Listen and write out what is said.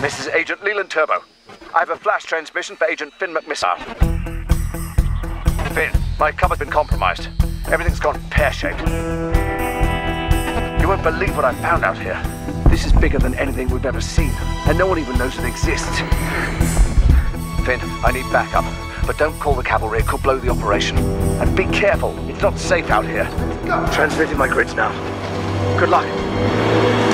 This is Agent Leland turbo. I have a flash transmission for Agent Finn McMissile. Finn, my cover's been compromised. Everything's gone pear-shaped. You won't believe what I found out here. This is bigger than anything we've ever seen, and no one even knows it exists. Finn, I need backup. But don't call the cavalry, it could blow the operation. And be careful, it's not safe out here. Transmitting my grids now. Good luck.